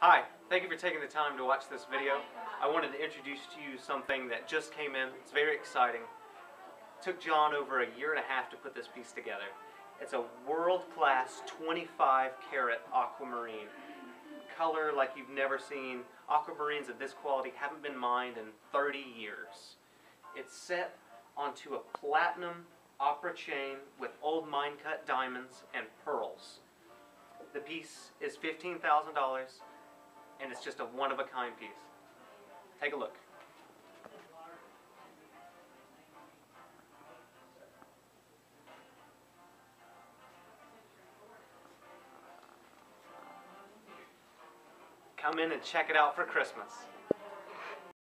Hi, thank you for taking the time to watch this video. I wanted to introduce to you something that just came in. It's very exciting. It took John over a year and a half to put this piece together. It's a world-class 25 karat aquamarine. Color like you've never seen. Aquamarines of this quality haven't been mined in 30 years. It's set onto a platinum opera chain with old mine cut diamonds and pearls. The piece is $15,000 and it's just a one of a kind piece. Take a look. Come in and check it out for Christmas.